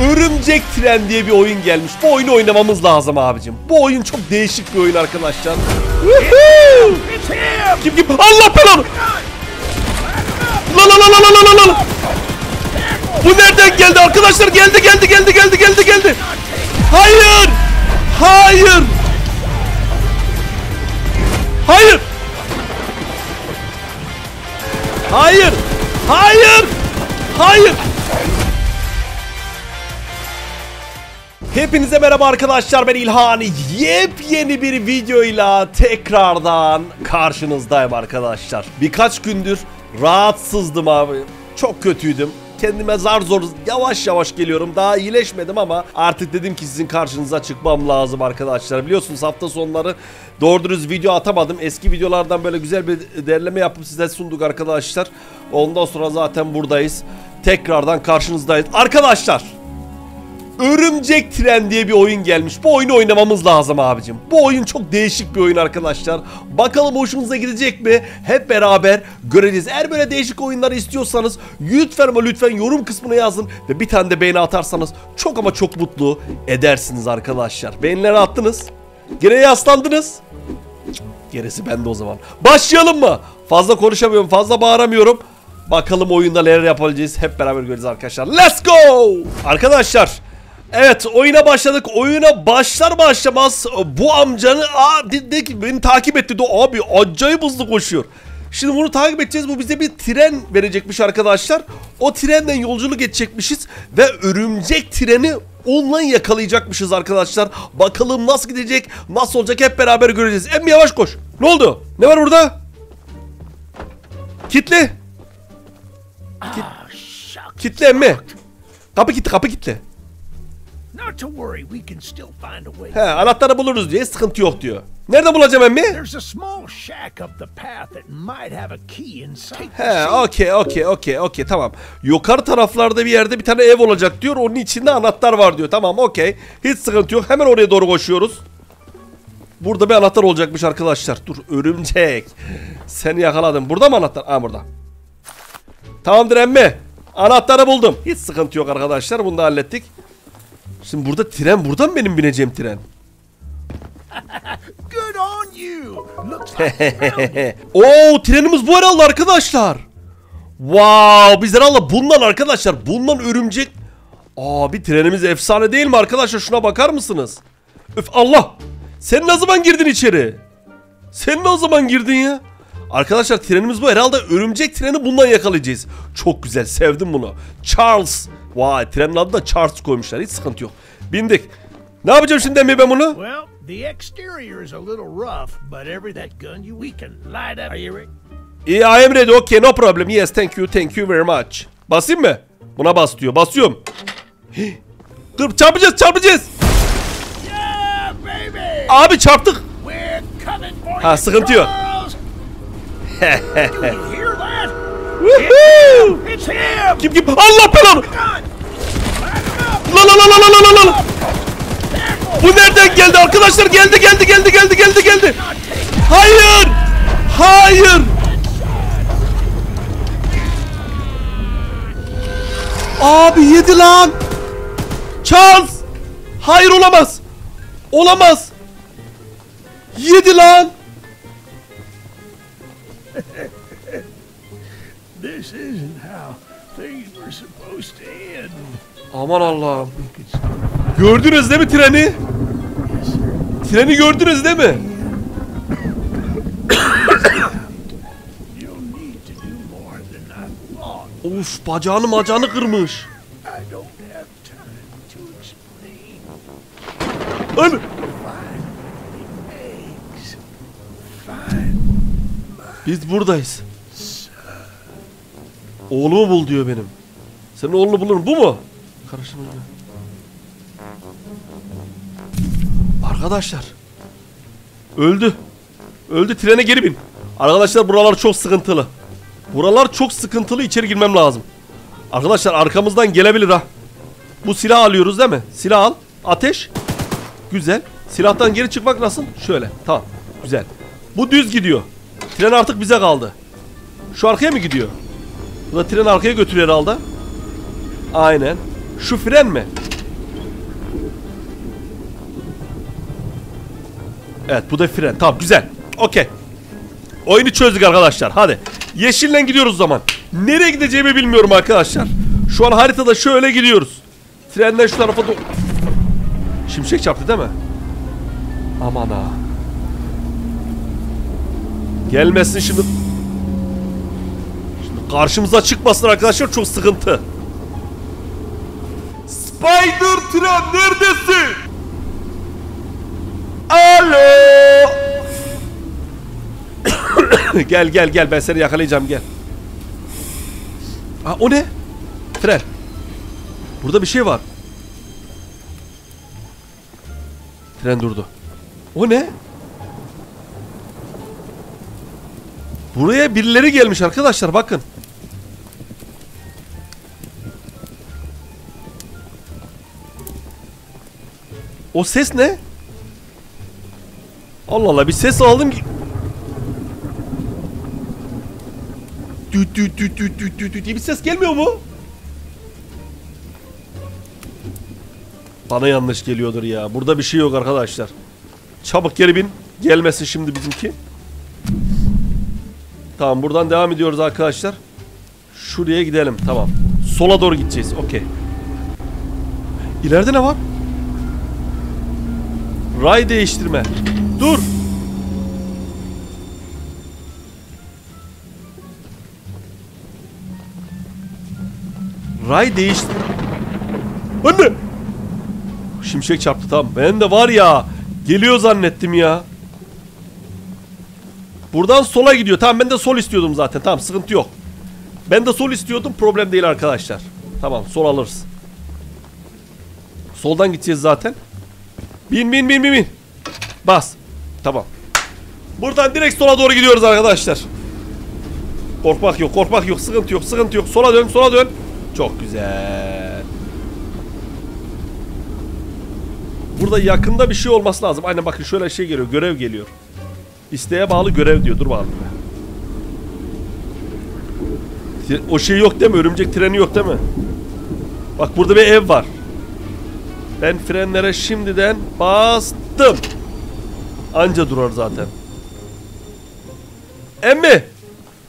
Örümcek Tren diye bir oyun gelmiş. Bu oyunu oynamamız lazım abicim. Bu oyun çok değişik bir oyun arkadaşlar. Kim kim? Allah belanı! La la la la la la la la! Bu nereden geldi arkadaşlar? Geldi geldi geldi geldi geldi geldi. Hayır! Hayır! Hayır! Hayır! Hayır! Hayır! Hepinize merhaba arkadaşlar ben İlhan. Yepyeni bir videoyla tekrardan karşınızdayım arkadaşlar. Birkaç gündür rahatsızdım abi. Çok kötüydüm. Kendime zar zor yavaş yavaş geliyorum. Daha iyileşmedim ama artık dedim ki sizin karşınıza çıkmam lazım arkadaşlar. Biliyorsunuz hafta sonları doğru dürüst video atamadım. Eski videolardan böyle güzel bir derleme yapıp size sunduk arkadaşlar. Ondan sonra zaten buradayız. Tekrardan karşınızdayız. Arkadaşlar Örümcek Tren diye bir oyun gelmiş. Bu oyunu oynamamız lazım abicim. Bu oyun çok değişik bir oyun arkadaşlar. Bakalım hoşunuza gidecek mi? Hep beraber göreceğiz. Eğer böyle değişik oyunlar istiyorsanız lütfen ama lütfen yorum kısmına yazın ve bir tane de beğeni atarsanız çok ama çok mutlu edersiniz arkadaşlar. Beğenileri attınız. Geriye yaslandınız. Gerisi bende o zaman. Başlayalım mı? Fazla konuşamıyorum, fazla bağıramıyorum. Bakalım oyunda neler yapabileceğiz. Hep beraber göreceğiz arkadaşlar. Let's go! Arkadaşlar Evet oyuna başladık. Oyuna başlar başlamaz bu amcanı aa dedi ki beni takip etti. De, abi acayip hızlı koşuyor. Şimdi bunu takip edeceğiz. Bu bize bir tren verecekmiş arkadaşlar. O trenden yolculuk edecekmişiz ve örümcek treni online yakalayacakmışız arkadaşlar. Bakalım nasıl gidecek, nasıl olacak hep beraber göreceğiz. Emmi yavaş koş. Ne oldu? Ne var burada? Kitli. Kitli emmi. Kapı kilitli, kapı kilitli. He anahtarı buluruz diye sıkıntı yok diyor. Nerede bulacağım emmi? There's a small shack up the path that might have a key He okey okey okey okey tamam. Yukarı taraflarda bir yerde bir tane ev olacak diyor. Onun içinde anahtar var diyor. Tamam okey. Hiç sıkıntı yok. Hemen oraya doğru koşuyoruz. Burada bir anahtar olacakmış arkadaşlar. Dur örümcek. Seni yakaladım. Burada mı anahtar? Ha burada. Tamamdır emmi. Anahtarı buldum. Hiç sıkıntı yok arkadaşlar. Bunu da hallettik. Şimdi burada tren. Burada mı benim bineceğim tren? Good on you. Oo trenimiz bu herhalde arkadaşlar. Wow biz herhalde bundan arkadaşlar. Bundan örümcek. Abi trenimiz efsane değil mi arkadaşlar? Şuna bakar mısınız? Öf Allah. Sen ne zaman girdin içeri? Sen ne zaman girdin ya? Arkadaşlar trenimiz bu herhalde örümcek treni bundan yakalayacağız. Çok güzel sevdim bunu. Charles. Vay trenin adı da Charles koymuşlar. Hiç sıkıntı yok. Bindik. Ne yapacağım şimdi emmi ben bunu? Well, the exterior is a little rough, but every that gun you we can light up. Are you ready? I am ready. Okay, no problem. Yes, thank you. Thank you very much. Basayım mı? Buna bas diyor. Basıyorum. Dur çarpacağız, çarpacağız. Yeah, baby. Abi çarptık. Ha, sıkıntı yok. Kim kim? Allah belanı. La la la la la la la la. Bu nereden geldi arkadaşlar? Geldi geldi geldi geldi geldi geldi. Hayır. Hayır. Abi yedi lan. Charles. Hayır olamaz. Olamaz. Yedi lan. This isn't how things were supposed to end. Aman Allah'ım. Gördünüz değil mi treni? Treni gördünüz değil mi? You'll need to do more than I thought. Of bacağını macağını kırmış. I don't have Oğlumu bul diyor benim. Senin oğlunu bulurum. Bu mu? Karıştırma. Arkadaşlar. Öldü. Öldü trene geri bin. Arkadaşlar buralar çok sıkıntılı. Buralar çok sıkıntılı içeri girmem lazım. Arkadaşlar arkamızdan gelebilir ha. Bu silah alıyoruz değil mi? Silah al. Ateş. Güzel. Silahtan geri çıkmak nasıl? Şöyle. Tamam. Güzel. Bu düz gidiyor. Tren artık bize kaldı. Şu arkaya mı gidiyor? Bu da tren arkaya götürüyor herhalde. Aynen. Şu fren mi? Evet bu da fren. Tamam güzel. Okey. Oyunu çözdük arkadaşlar. Hadi. Yeşille gidiyoruz zaman. Nereye gideceğimi bilmiyorum arkadaşlar. Şu an haritada şöyle gidiyoruz. Trenden şu tarafa doğru. Şimşek çarptı değil mi? Aman ha. Gelmesin şimdi. Karşımıza çıkmasın arkadaşlar çok sıkıntı. Spider tren neredesin? Alo. gel gel gel ben seni yakalayacağım gel. Aa, o ne? Fren. Burada bir şey var. Tren durdu. O ne? Buraya birileri gelmiş arkadaşlar bakın. O ses ne? Allah Allah bir ses aldım ki. Düt düt düt düt düt düt düt diye bir ses gelmiyor mu? Bana yanlış geliyordur ya. Burada bir şey yok arkadaşlar. Çabuk geri bin. Gelmesin şimdi bizimki. Tamam buradan devam ediyoruz arkadaşlar. Şuraya gidelim tamam. Sola doğru gideceğiz. Okey. İleride ne var? Ray değiştirme. Dur. Ray değiştir. Anne. Şimşek çarptı tamam. Ben de var ya. Geliyor zannettim ya. Buradan sola gidiyor. Tamam ben de sol istiyordum zaten. Tamam sıkıntı yok. Ben de sol istiyordum. Problem değil arkadaşlar. Tamam sol alırız. Soldan gideceğiz zaten. Bin bin bin bin bin. Bas. Tamam. Buradan direkt sola doğru gidiyoruz arkadaşlar. Korkmak yok, korkmak yok, sıkıntı yok, sıkıntı yok. Sola dön, sola dön. Çok güzel. Burada yakında bir şey olması lazım. Aynen bakın şöyle şey geliyor, görev geliyor. İsteğe bağlı görev diyor. Dur bakalım. O şey yok değil mi? Örümcek treni yok değil mi? Bak burada bir ev var. Ben frenlere şimdiden bastım. Anca durar zaten. Emmi.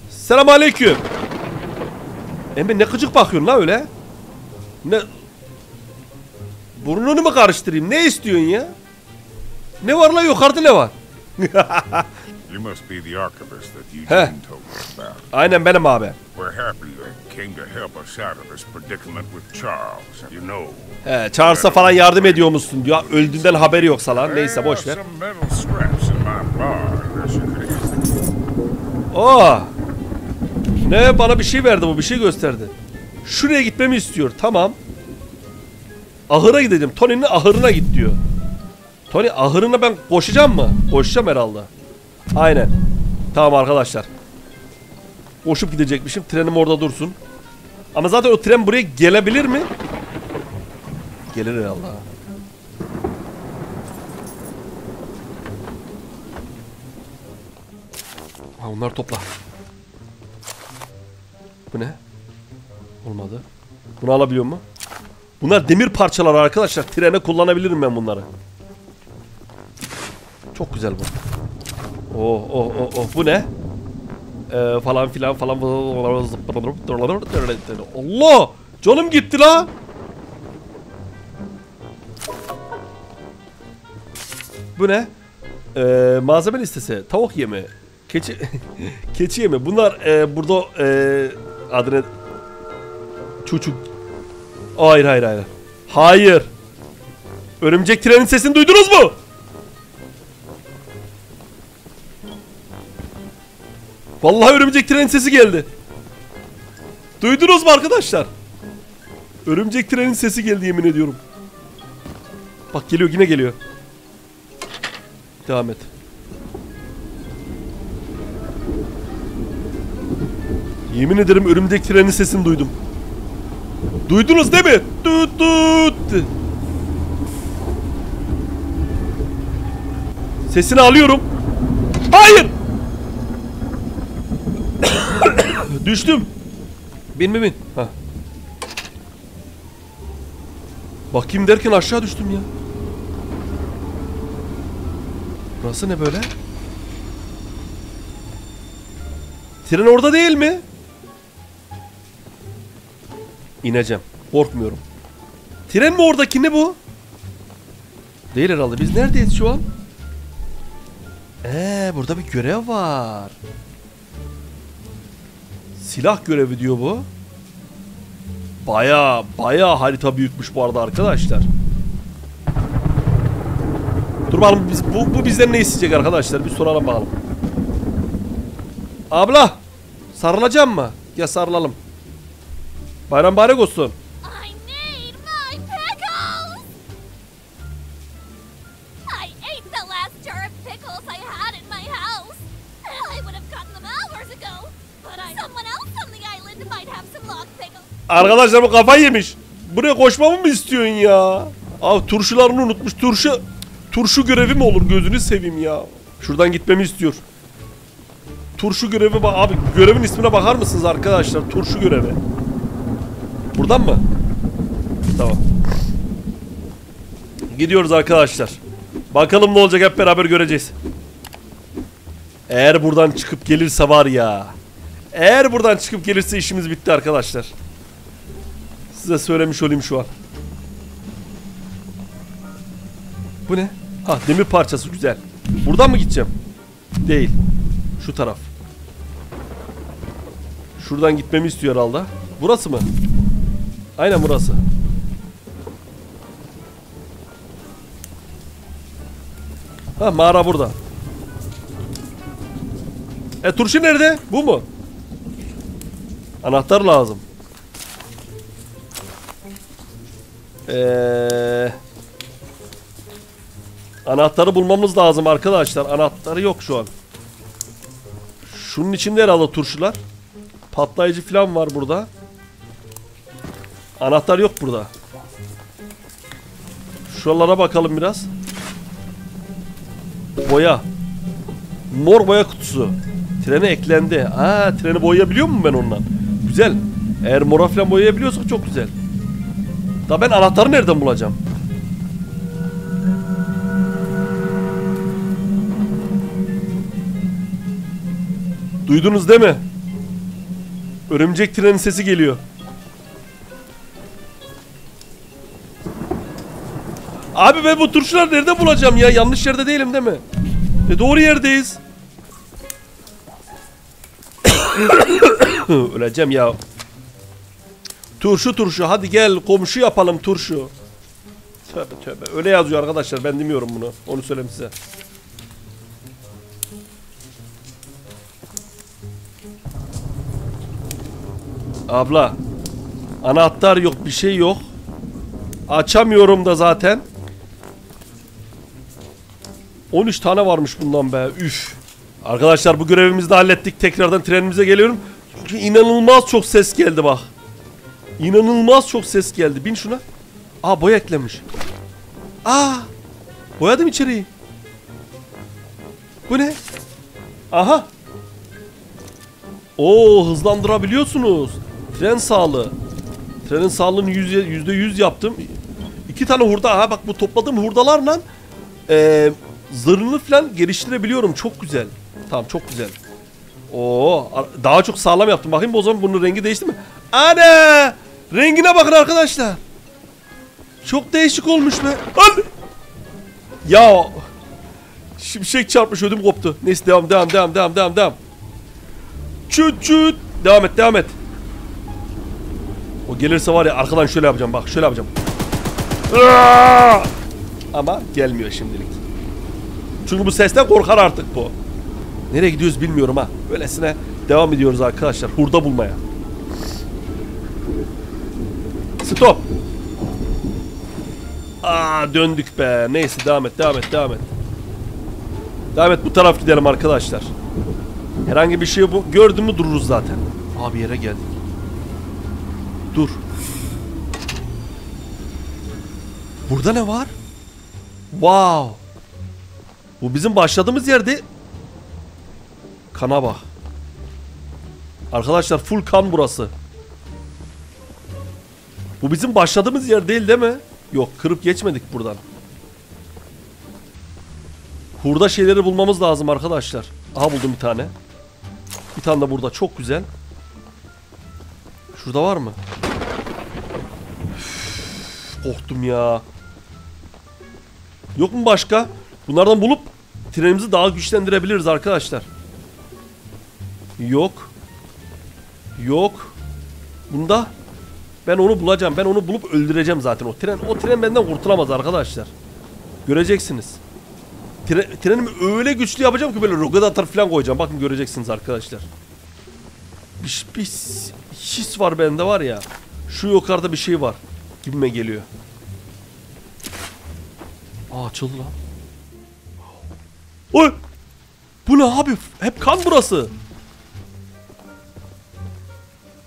Selam aleyküm. Emmi ne gıcık bakıyorsun la öyle? Ne? Burnunu mu karıştırayım? Ne istiyorsun ya? Ne var la yukarıda ne var? You must be the archivist that Eugene told us about. Aynen benim abi. We're happy you came to help us out of this predicament with Charles. You know, He, Charles'a falan yardım ediyor musun diyor. Öldüğünden haberi yoksa lan. Neyse boş ver. Aa! Ne bana bir şey verdi bu bir şey gösterdi. Şuraya gitmemi istiyor. Tamam. Ahıra gideceğim. Tony'nin ahırına git diyor. Tony ahırına ben koşacağım mı? Koşacağım herhalde. Aynen. Tamam arkadaşlar. Koşup gidecekmişim. Trenim orada dursun. Ama zaten o tren buraya gelebilir mi? Gelir herhalde. Ha onları topla. Bu ne? Olmadı. Bunu alabiliyor mu? Bunlar demir parçaları arkadaşlar. Trene kullanabilirim ben bunları. Çok güzel bu. Oh oh oh oh bu ne? Ee, falan filan falan. Allah! Canım gitti la. Bu ne? Ee, malzeme listesi. Tavuk yemi. Keçi keçi yemi. Bunlar e, burada e, adını çocuk. Hayır hayır hayır. Hayır. Örümcek trenin sesini duydunuz mu? Vallahi örümcek trenin sesi geldi. Duydunuz mu arkadaşlar? Örümcek trenin sesi geldi yemin ediyorum. Bak geliyor yine geliyor. Devam et. Yemin ederim örümcek trenin sesini duydum. Duydunuz değil mi? Tut tut. Sesini alıyorum. Hayır. Düştüm. Bin mi bin? Hah. Bakayım derken aşağı düştüm ya. Burası ne böyle? Tren orada değil mi? İneceğim. Korkmuyorum. Tren mi oradaki ne bu? Değil herhalde. Biz neredeyiz şu an? Ee, burada bir görev var. Silah görevi diyor bu. Baya baya harita büyükmüş bu arada arkadaşlar. Dur bakalım biz, bu, bu bizden ne isteyecek arkadaşlar bir soralım bakalım. Abla sarılacağım mı? Gel sarılalım. Bayram mübarek olsun. Arkadaşlar bu kafayı yemiş. Buraya koşmamı mı istiyorsun ya? Abi turşularını unutmuş. Turşu turşu görevi mi olur gözünü seveyim ya. Şuradan gitmemi istiyor. Turşu görevi bak abi görevin ismine bakar mısınız arkadaşlar? Turşu görevi. Buradan mı? Tamam. Gidiyoruz arkadaşlar. Bakalım ne olacak hep beraber göreceğiz. Eğer buradan çıkıp gelirse var ya. Eğer buradan çıkıp gelirse işimiz bitti arkadaşlar. Size söylemiş olayım şu an. Bu ne? Ha demir parçası güzel. Buradan mı gideceğim? Değil. Şu taraf. Şuradan gitmemi istiyor herhalde. Burası mı? Aynen burası. Ha mağara burada. E turşu nerede? Bu mu? Anahtar lazım. Eee Anahtarı bulmamız lazım arkadaşlar. Anahtarı yok şu an. Şunun içinde herhalde turşular. Patlayıcı falan var burada. Anahtar yok burada. Şuralara bakalım biraz. Boya. Mor boya kutusu. Trene eklendi. Aa treni boyayabiliyor muyum ben ondan? Güzel. Eğer mora falan boyayabiliyorsak çok güzel. Da ben anahtarı nereden bulacağım? Duydunuz değil mi? Örümcek trenin sesi geliyor. Abi ben bu turşuları nerede bulacağım ya? Yanlış yerde değilim değil mi? E doğru yerdeyiz. Öleceğim ya. Turşu turşu hadi gel komşu yapalım turşu. Tövbe tövbe. Öyle yazıyor arkadaşlar ben demiyorum bunu. Onu söyleyeyim size. Abla. Anahtar yok bir şey yok. Açamıyorum da zaten. 13 tane varmış bundan be. Üf. Arkadaşlar bu görevimizi de hallettik. Tekrardan trenimize geliyorum. Çünkü inanılmaz çok ses geldi bak. İnanılmaz çok ses geldi. Bin şuna. Aa boya eklemiş. Aa. Boyadım içeriği. Bu ne? Aha. Oo hızlandırabiliyorsunuz. Tren sağlığı. Trenin sağlığını yüzde, yüz yaptım. İki tane hurda. Ha bak bu topladığım hurdalarla e, zırhını falan geliştirebiliyorum. Çok güzel. Tamam çok güzel. Oo daha çok sağlam yaptım. Bakayım o zaman bunun rengi değişti mi? Ana! Rengine bakın arkadaşlar. Çok değişik olmuş be. An! Ya Şimşek çarpmış ödüm koptu. Neyse devam devam devam devam devam devam. Çüt çüt. Devam et devam et. O gelirse var ya arkadan şöyle yapacağım bak şöyle yapacağım. Aa! Ama gelmiyor şimdilik. Çünkü bu sesten korkar artık bu. Nereye gidiyoruz bilmiyorum ha. Böylesine devam ediyoruz arkadaşlar. Hurda bulmaya. Stop. Aa döndük be. Neyse devam et devam et devam et. Devam et bu taraf gidelim arkadaşlar. Herhangi bir şey bu gördün mü dururuz zaten. Abi yere geldik. Dur. Burada ne var? Wow. Bu bizim başladığımız yerde kana bak. Arkadaşlar full kan burası. Bu bizim başladığımız yer değil değil mi? Yok kırıp geçmedik buradan. Hurda şeyleri bulmamız lazım arkadaşlar. Aha buldum bir tane. Bir tane de burada çok güzel. Şurada var mı? Üf, korktum ya. Yok mu başka? Bunlardan bulup trenimizi daha güçlendirebiliriz arkadaşlar. Yok. Yok. Bunda ben onu bulacağım. Ben onu bulup öldüreceğim zaten o tren. O tren benden kurtulamaz arkadaşlar. Göreceksiniz. Tren, trenimi öyle güçlü yapacağım ki böyle roket atar falan koyacağım. Bakın göreceksiniz arkadaşlar. Bir, bir his var bende var ya. Şu yukarıda bir şey var. Gibime geliyor. Aa açıldı lan. Oy! Bu ne abi? Hep kan burası.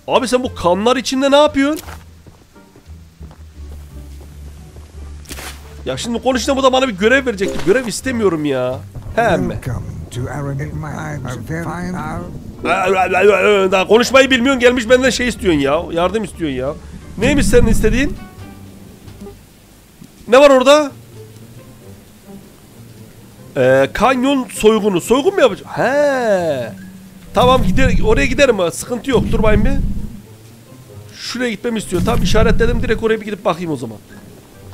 Abi sen bu kanlar içinde ne yapıyorsun? Ya şimdi konuştuğunda bu da bana bir görev verecekti. Görev istemiyorum ya. Hem. Daha konuşmayı bilmiyorsun gelmiş benden şey istiyorsun ya. Yardım istiyorsun ya. Neymiş senin istediğin? Ne var orada? Ee, kanyon soygunu. Soygun mu yapacağım? He. Tamam gider oraya giderim. Sıkıntı yok. Dur bakayım bir. Şuraya gitmemi istiyor. Tam işaretledim. Direkt oraya bir gidip bakayım o zaman.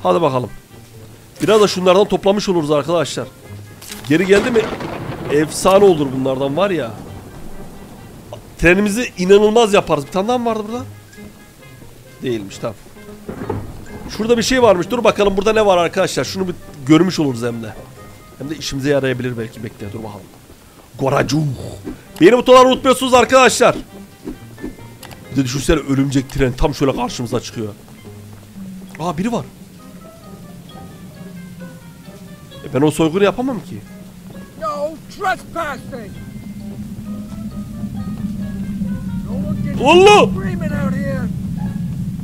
Hadi bakalım. Biraz da şunlardan toplamış oluruz arkadaşlar. Geri geldi mi? Efsane olur bunlardan var ya. Trenimizi inanılmaz yaparız. Bir tane daha mı vardı burada? Değilmiş tamam. Şurada bir şey varmış. Dur bakalım burada ne var arkadaşlar. Şunu bir görmüş oluruz hem de. Hem de işimize yarayabilir belki. Bekle dur bakalım. Goracu. Beni butonları unutmuyorsunuz arkadaşlar. Bir de düşünsene örümcek tren tam şöyle karşımıza çıkıyor. Aa biri var. E ben o soygunu yapamam ki. No trespassing. Allah!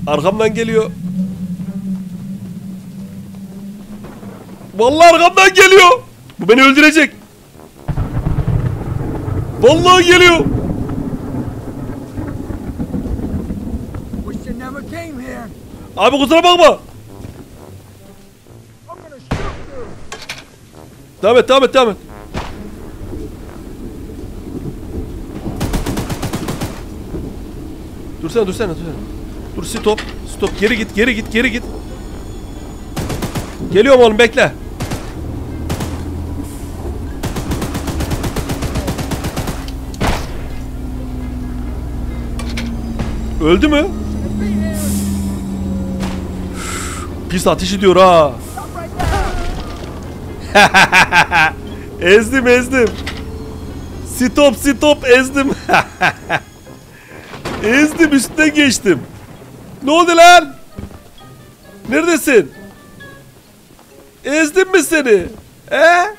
Arkamdan geliyor. Vallahi arkamdan geliyor. Bu beni öldürecek. Vallahi geliyor. Wish you never came here. Abi kusura bakma. Devam et, devam et, devam et. Dursana, dursana, dursana. Dur, stop, stop. Geri git, geri git, geri git. Geliyorum oğlum, bekle. Öldü mü? Pis ateş ediyor ha. ezdim ezdim. Stop stop ezdim. ezdim üstüne geçtim. Ne oldu lan? Neredesin? Ezdim mi seni? He?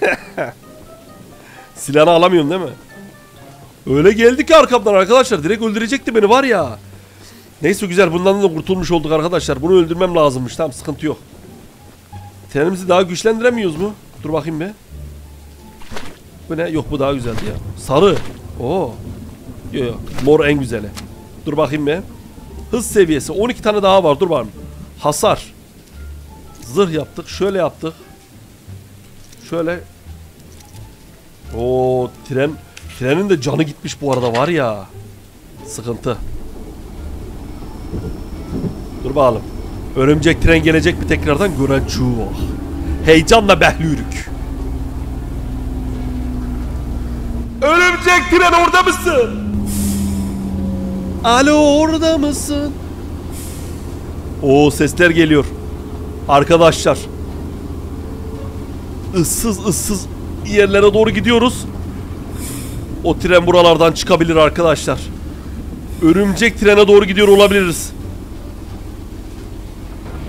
Silahını alamıyorum değil mi? Öyle geldi ki arkamdan arkadaşlar. Direkt öldürecekti beni var ya. Neyse güzel bundan da kurtulmuş olduk arkadaşlar. Bunu öldürmem lazımmış. Tamam sıkıntı yok. Trenimizi daha güçlendiremiyoruz mu? Dur bakayım bir. Bu ne? Yok bu daha güzeldi ya. Sarı. Oo. Yok yok. Mor en güzeli. Dur bakayım bir. Hız seviyesi. 12 tane daha var. Dur bakayım. Hasar. Zırh yaptık. Şöyle yaptık. Şöyle. Oo tren. Trenin de canı gitmiş bu arada var ya. Sıkıntı. Dur bakalım. Örümcek tren gelecek bir tekrardan gören. Heyecanla behlürük. Örümcek tren orada mısın? Alo orada mısın? Oo sesler geliyor. Arkadaşlar. Issız ıssız yerlere doğru gidiyoruz. O tren buralardan çıkabilir arkadaşlar. Örümcek trene doğru gidiyor olabiliriz.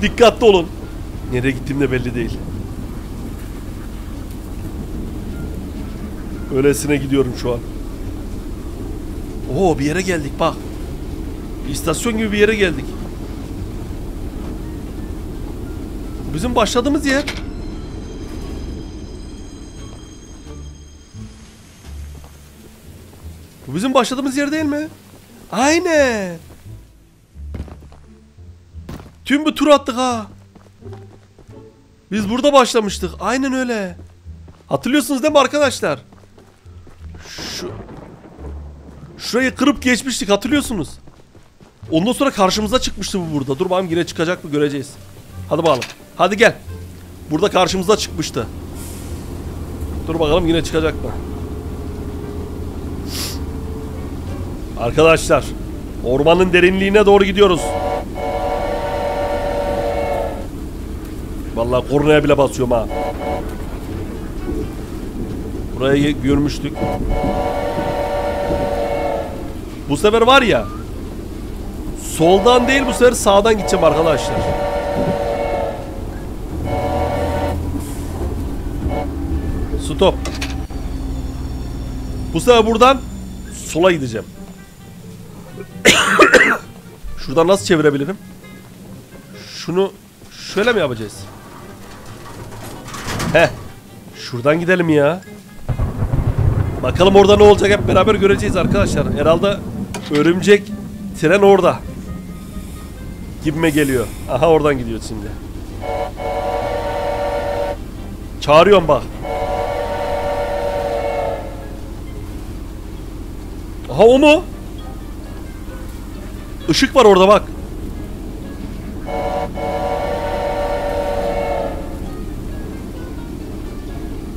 Dikkatli olun. Nereye gittiğim de belli değil. Öylesine gidiyorum şu an. Oo bir yere geldik bak. İstasyon gibi bir yere geldik. Bizim başladığımız yer. Bu bizim başladığımız yer değil mi? Aynen. Tüm bir tur attık ha. Biz burada başlamıştık. Aynen öyle. Hatırlıyorsunuz değil mi arkadaşlar? Şu Şurayı kırıp geçmiştik hatırlıyorsunuz. Ondan sonra karşımıza çıkmıştı bu burada. Dur bakalım yine çıkacak mı göreceğiz. Hadi bakalım. Hadi gel. Burada karşımıza çıkmıştı. Dur bakalım yine çıkacak mı? Arkadaşlar, ormanın derinliğine doğru gidiyoruz. Vallahi kornaya bile basıyorum ha. Burayı görmüştük. Bu sefer var ya. Soldan değil bu sefer sağdan gideceğim arkadaşlar. Stop. Bu sefer buradan sola gideceğim. Şuradan nasıl çevirebilirim? Şunu şöyle mi yapacağız? He. Şuradan gidelim ya. Bakalım orada ne olacak hep beraber göreceğiz arkadaşlar. Herhalde örümcek tren orada. Gibime geliyor. Aha oradan gidiyor şimdi. Çağırıyorum bak. Aha o mu? Işık var orada bak.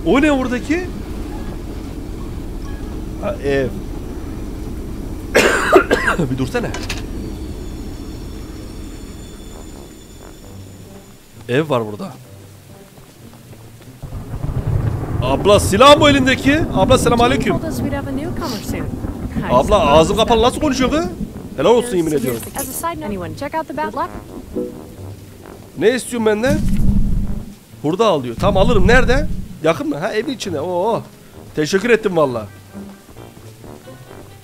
O ne oradaki? Ha ev. bir dursana. Ev var burada. Abla silah mı elindeki? Abla selamünaleyküm. told us we'd have a newcomer soon. I Abla that kapalı nasıl konuşuyor kız? Helal olsun yemin ediyorum. Ne istiyorsun benden? Burada al diyor. Tamam alırım. Nerede? Yakın mı? Ha evin içinde. Oo. Teşekkür ettim valla.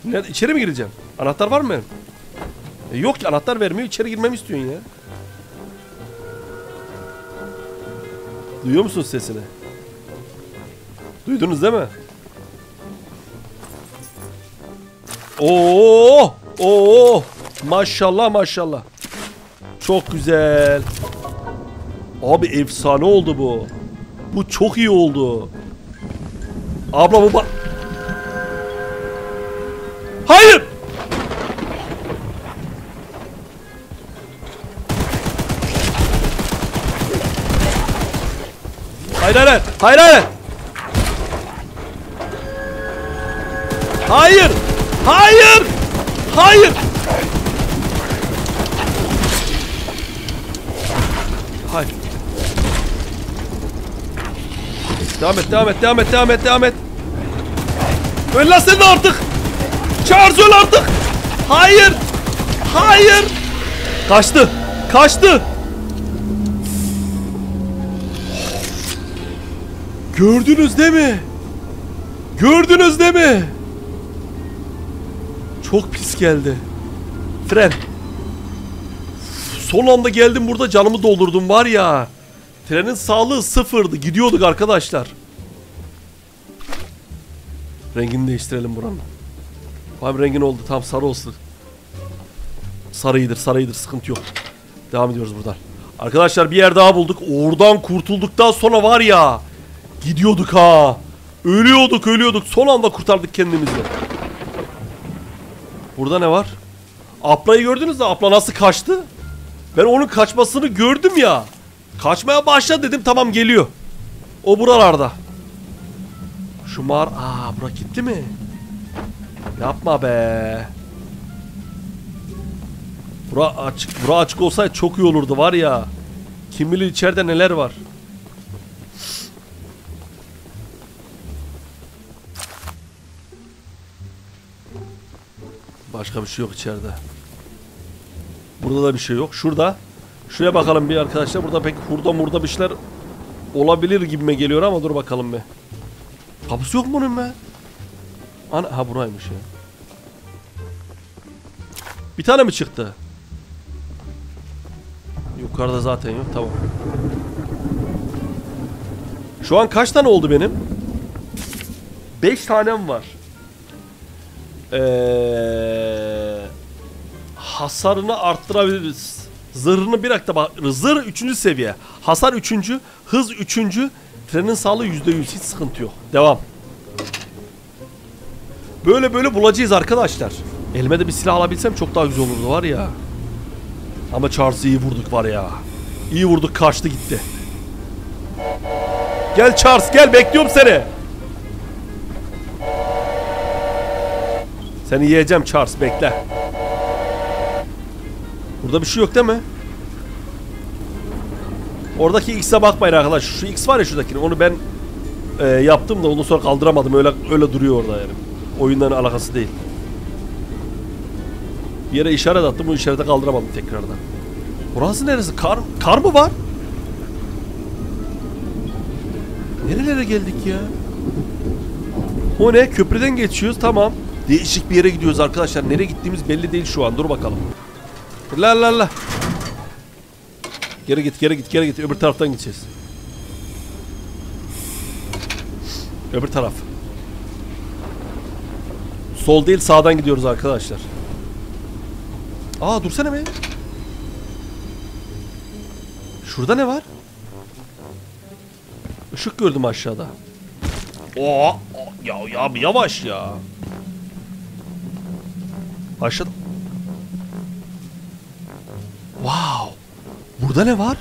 Nerede? İçeri mi gireceğim? Anahtar var mı? E, yok ki anahtar vermiyor. İçeri girmemi istiyorsun ya. Duyuyor musun sesini? Duydunuz değil mi? Oo! Oo! Maşallah maşallah. Çok güzel. Abi efsane oldu bu. Bu çok iyi oldu. Abla bu bak. Hayır. Hayır hayır hayır hayır. Hayır. Hayır. Hayır. Hayır. Devam et, devam et, devam et, devam et, devam et. Öl lan artık. Charles öl artık. Hayır. Hayır. Kaçtı. Kaçtı. Gördünüz değil mi? Gördünüz değil mi? Çok pis geldi. Fren. Son anda geldim burada canımı doldurdum var ya. Trenin sağlığı sıfırdı. Gidiyorduk arkadaşlar. Rengini değiştirelim buranın. Abi rengin oldu. Tam sarı olsun. Sarı iyidir. Sıkıntı yok. Devam ediyoruz buradan. Arkadaşlar bir yer daha bulduk. Oradan kurtulduktan sonra var ya. Gidiyorduk ha. Ölüyorduk, ölüyorduk. Son anda kurtardık kendimizi. Burada ne var? Apla'yı gördünüz mü? Apla nasıl kaçtı? Ben onun kaçmasını gördüm ya. Kaçmaya başla dedim tamam geliyor. O buralarda. Şu mağara... Aa bura gitti mi? Yapma be. Bura açık, bura açık olsaydı çok iyi olurdu var ya. Kim bilir içeride neler var. Başka bir şey yok içeride. Burada da bir şey yok. Şurada. Şuraya bakalım bir arkadaşlar. Burada pek hurda murda bir şeyler olabilir gibime geliyor ama dur bakalım bir. Kapısı yok mu bunun be? Ana, ha buraymış ya. Bir tane mi çıktı? Yukarıda zaten yok. Tamam. Şu an kaç tane oldu benim? 5 tanem var. Eee hasarını arttırabiliriz. Zırhını bir dakika bak. Zırh 3. seviye. Hasar 3. Hız 3. Trenin sağlığı %100. Hiç sıkıntı yok. Devam. Böyle böyle bulacağız arkadaşlar. Elime de bir silah alabilsem çok daha güzel olurdu var ya. Ama Charles'ı iyi vurduk var ya. İyi vurduk kaçtı gitti. Gel Charles gel bekliyorum seni. Seni yiyeceğim Charles bekle. Burada bir şey yok değil mi? Oradaki X'e bakmayın arkadaş. Şu X var ya şuradakini. Onu ben e, yaptım da ondan sonra kaldıramadım. Öyle öyle duruyor orada yani. Oyundan alakası değil. Bir yere işaret attım. Bu işarete kaldıramadım tekrardan. Burası neresi? Kar, kar mı var? Nerelere geldik ya? O ne? Köprüden geçiyoruz. Tamam. Değişik bir yere gidiyoruz arkadaşlar. Nereye gittiğimiz belli değil şu an. Dur bakalım. La la la. Geri git, geri git, geri git. Öbür taraftan gideceğiz. Öbür taraf. Sol değil, sağdan gidiyoruz arkadaşlar. Aa dursana be. Şurada ne var? Işık gördüm aşağıda. Oo, ya ya yavaş ya. Aşağıda. Wow. Burada ne var?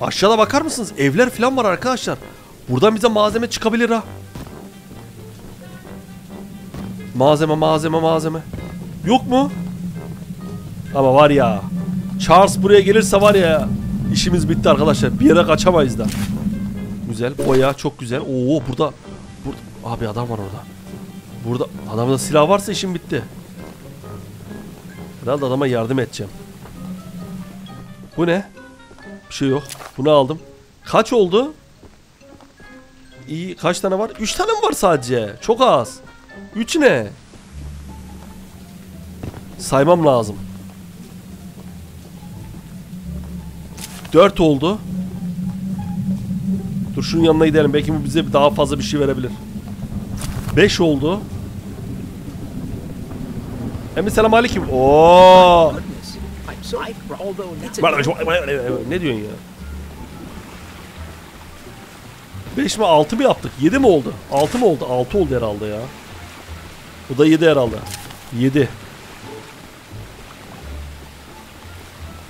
Aşağıda bakar mısınız? Evler falan var arkadaşlar. Buradan bize malzeme çıkabilir ha. Malzeme, malzeme, malzeme. Yok mu? Ama var ya. Charles buraya gelirse var ya. işimiz bitti arkadaşlar. Bir yere kaçamayız da. Güzel. Boya çok güzel. Oo burada. burada. Abi adam var orada. Burada adamda silah varsa işim bitti. Herhalde adama yardım edeceğim. Bu ne? Bir şey yok. Bunu aldım. Kaç oldu? İyi kaç tane var? 3 tane mi var sadece? Çok az. 3 ne? Saymam lazım. 4 oldu. Dur şunun yanına gidelim. Belki bu bize daha fazla bir şey verebilir. 5 oldu. Hem selam aleyküm. Oo. Ne diyorsun ya? 5 mi 6 mı yaptık? 7 mi oldu? 6 mı oldu? 6 oldu herhalde ya. Bu da 7 herhalde. 7.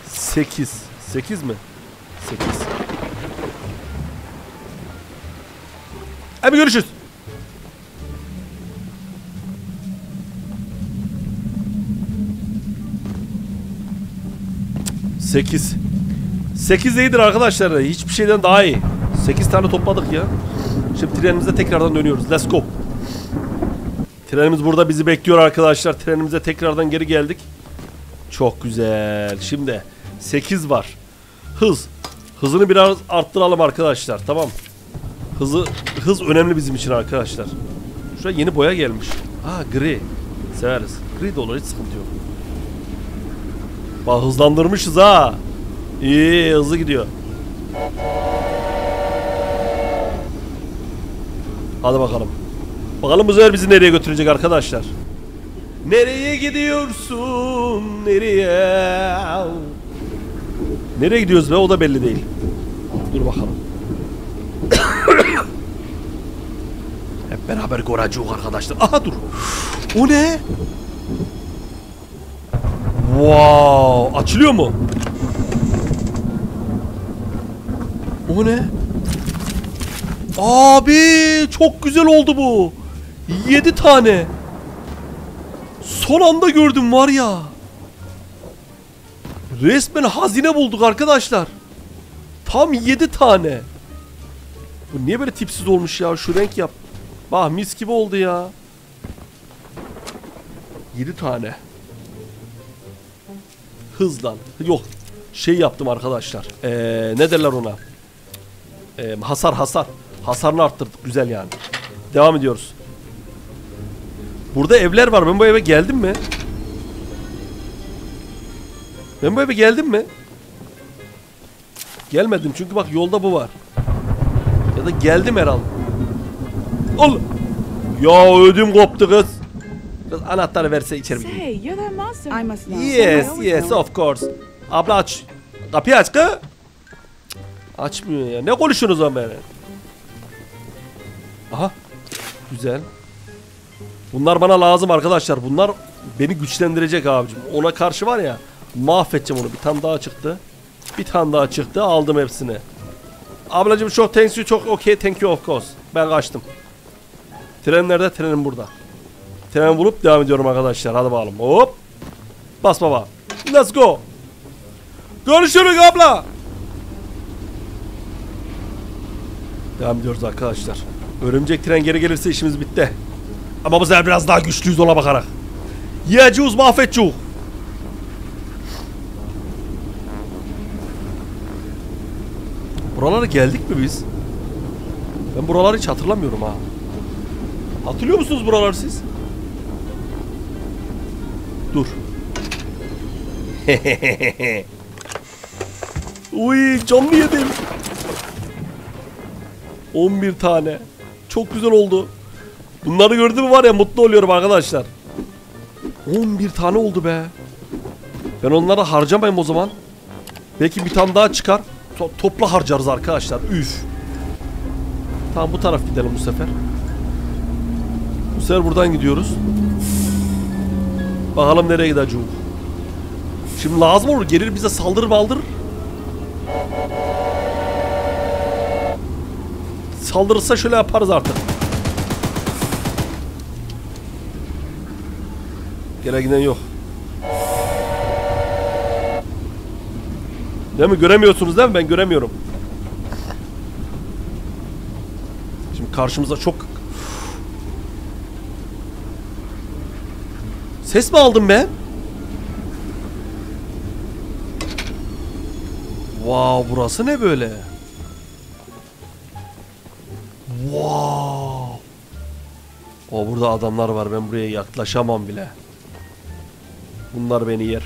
8. 8 mi? 8. Hadi görüşürüz. Sekiz. Sekiz iyidir arkadaşlar. Hiçbir şeyden daha iyi. Sekiz tane topladık ya. Şimdi trenimize tekrardan dönüyoruz. Let's go. Trenimiz burada bizi bekliyor arkadaşlar. Trenimize tekrardan geri geldik. Çok güzel. Şimdi 8 var. Hız. Hızını biraz arttıralım arkadaşlar. Tamam. Hızı hız önemli bizim için arkadaşlar. Şuraya yeni boya gelmiş. Ha gri. Severiz. Gri de olur hiç sıkıntı yok. Bak hızlandırmışız ha. İyi hızlı gidiyor. Hadi bakalım. Bakalım bu sefer bizi nereye götürecek arkadaşlar. Nereye gidiyorsun? Nereye? Nereye gidiyoruz be? O da belli değil. Dur bakalım. Hep beraber göreceğiz arkadaşlar. Aha dur. O ne? Wow, açılıyor mu? O ne? Abi çok güzel oldu bu. 7 tane. Son anda gördüm var ya. Resmen hazine bulduk arkadaşlar. Tam 7 tane. Bu niye böyle tipsiz olmuş ya? Şu renk yap. Bak mis gibi oldu ya. 7 tane. Hızlan. Yok. Şey yaptım arkadaşlar. Ee, ne derler ona? Ee, hasar hasar. Hasarını arttırdık. Güzel yani. Devam ediyoruz. Burada evler var. Ben bu eve geldim mi? Ben bu eve geldim mi? Gelmedim çünkü bak yolda bu var. Ya da geldim herhalde. Ol. Ya ödüm koptu kız. Biraz anahtarı verse içeri. Hey, you're that monster. I must know. Yes, yes of course. Abla aç. Kapıyı aç kız. Açmıyor ya. Ne konuşuyorsunuz o böyle? Aha. Güzel. Bunlar bana lazım arkadaşlar. Bunlar beni güçlendirecek abicim. Ona karşı var ya mahvedeceğim onu. Bir tane daha çıktı. Bir tane daha çıktı. Aldım hepsini. Ablacım çok thank you çok okey thank you of course. Ben kaçtım. Tren nerede? Trenim burada. Tren bulup devam ediyorum arkadaşlar. Hadi bakalım. Hop. Bas baba. Let's go. Görüşürüz abla. Devam ediyoruz arkadaşlar. Örümcek tren geri gelirse işimiz bitti. Ama bu sefer biraz daha güçlüyüz ona bakarak. Yiyeceğiz mahvedeceğiz. Buralara geldik mi biz? Ben buraları hiç hatırlamıyorum ha. Hatırlıyor musunuz buraları siz? Uy canlı yedim. 11 tane. Çok güzel oldu. Bunları gördüm var ya mutlu oluyorum arkadaşlar. 11 tane oldu be. Ben onları harcamayayım o zaman. Belki bir tane daha çıkar. To- topla harcarız arkadaşlar. Üf. Tamam bu taraf gidelim bu sefer. Bu sefer buradan gidiyoruz. Bakalım nereye gideceğiz. Şimdi lazım olur. Gelir bize saldırır baldır. Saldırırsa şöyle yaparız artık. Gele giden yok. Değil mi? Göremiyorsunuz değil mi? Ben göremiyorum. Şimdi karşımıza çok... Ses mi aldım ben? Wow burası ne böyle? Wow. O burada adamlar var. Ben buraya yaklaşamam bile. Bunlar beni yer.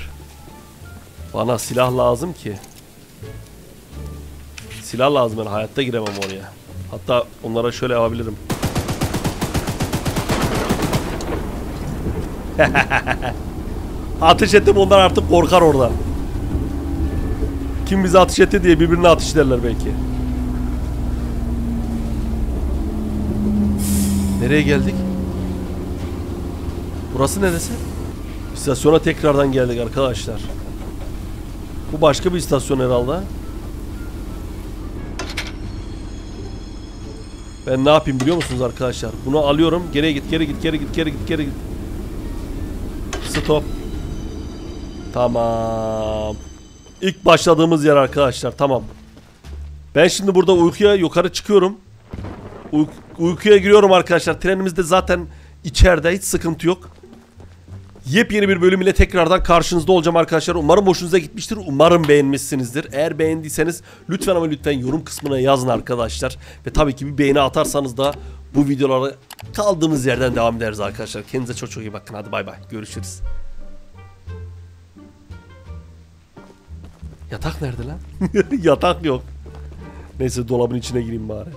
Bana silah lazım ki. Silah lazım ben hayatta giremem oraya. Hatta onlara şöyle yapabilirim. ateş ettim onlar artık korkar orada. Kim bize ateş etti diye birbirine ateş ederler belki. Nereye geldik? Burası neresi? İstasyona tekrardan geldik arkadaşlar. Bu başka bir istasyon herhalde. Ben ne yapayım biliyor musunuz arkadaşlar? Bunu alıyorum. Geriye git, geri git, geri git, geri git, geri git. Stop. Tamam. İlk başladığımız yer arkadaşlar. Tamam. Ben şimdi burada uykuya yukarı çıkıyorum. Uy- uykuya giriyorum arkadaşlar. Trenimiz de zaten içeride. Hiç sıkıntı yok. Yepyeni bir bölüm ile tekrardan karşınızda olacağım arkadaşlar. Umarım hoşunuza gitmiştir. Umarım beğenmişsinizdir. Eğer beğendiyseniz lütfen ama lütfen yorum kısmına yazın arkadaşlar. Ve tabii ki bir beğeni atarsanız da bu videolara kaldığımız yerden devam ederiz arkadaşlar. Kendinize çok çok iyi bakın. Hadi bay bay. Görüşürüz. Yatak nerede lan? Yatak yok. Neyse dolabın içine gireyim bari.